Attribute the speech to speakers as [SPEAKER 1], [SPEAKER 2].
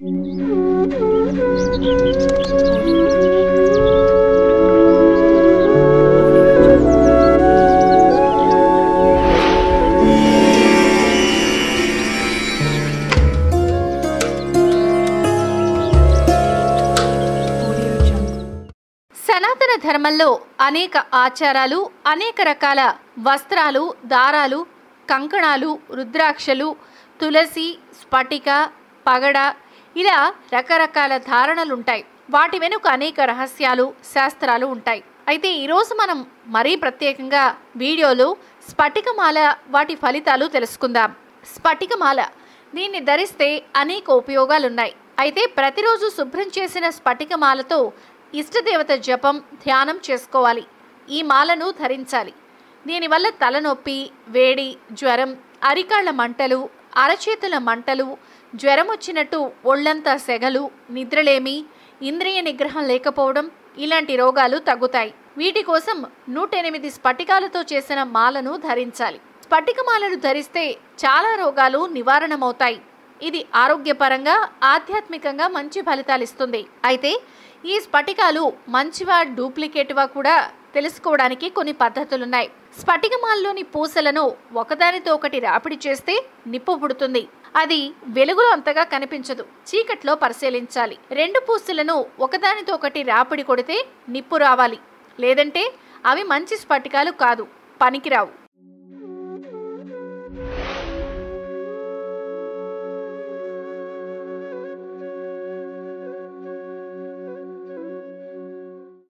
[SPEAKER 1] సనాతన ధర్మంలో అనేక ఆచారాలు అనేక రకాల వస్త్రాలు దారాలు కంకణాలు రుద్రాక్షలు తులసి స్ఫటిక పగడ ఇలా రకరకాల ధారణలుంటాయి. వాటి వెనుక అనేక రహస్యాలు శాస్త్రాలు ఉంటాయి. అయితే ఈరోజు మనం మరీ ప్రత్యేకంగా వీడియోలో స్ఫటికమాల వాటి ఫలితాలు తెలుసుకుందాం. స్ఫటికమాల. దీన్ని ధరిస్తే అనేక ఉపయోగాలున్నాయి. అయితే ప్రతిరోజు శుభ్రం చేసిన స్ఫటికమాలతో ఇష్టదేవత జపం ధ్యానం చేసుకోవాలి. ఈ మాలను ధరించాలి. దీనివల్ల తలనొప్పి వేడి జ్వరం అరికాళ్ళ మంటలు అరచేతుల మంటలు జ్వరం వచ్చినట్టు ఒళ్ళంతా సెగలు నిద్రలేమి ఇంద్రియ నిగ్రహం లేకపోవడం ఇలాంటి రోగాలు తగ్గుతాయి. వీటి కోసం నూట ఎనిమిది స్ఫటికాలతో చేసిన మాలను ధరించాలి. స్ఫటిక మాలను ధరిస్తే చాలా రోగాలు నివారణమవుతాయి. ఇది ఆరోగ్యపరంగా ఆధ్యాత్మికంగా మంచి ఫలితాలు ఇస్తుంది అయితే ఈ స్ఫటికాలు మంచివా డూప్లికేట్వా కూడా తెలుసుకోవడానికి కొన్ని పద్ధతులున్నాయి. స్ఫటికమాల్లోని పూసలను ఒకదానితో ఒకటి రాపిడి చేస్తే నిప్పు పుడుతుంది. అది వెలుగులో అంతగా కనిపించదు. చీకట్లో పరిశీలించాలి. రెండు పూసలను ఒకదానితో ఒకటి రాపిడి కొడితే నిప్పు రావాలి. లేదంటే అవి మంచి స్ఫటికాలు కాదు. పనికిరావు.